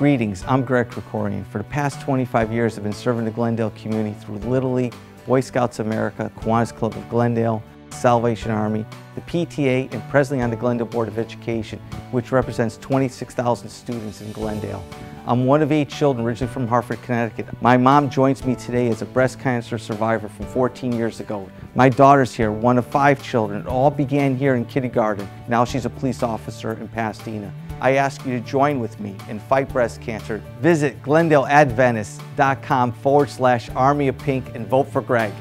Greetings, I'm Greg Krikorian. For the past 25 years, I've been serving the Glendale community through Little League, Boy Scouts America, Kiwanis Club of Glendale, Salvation Army, the PTA, and presently on the Glendale Board of Education, which represents 26,000 students in Glendale. I'm one of eight children originally from Hartford, Connecticut. My mom joins me today as a breast cancer survivor from 14 years ago. My daughter's here, one of five children. It all began here in kindergarten. Now she's a police officer in Pasadena. I ask you to join with me in fight breast cancer. Visit glendaleadventist.com forward slash Army of Pink and vote for Greg.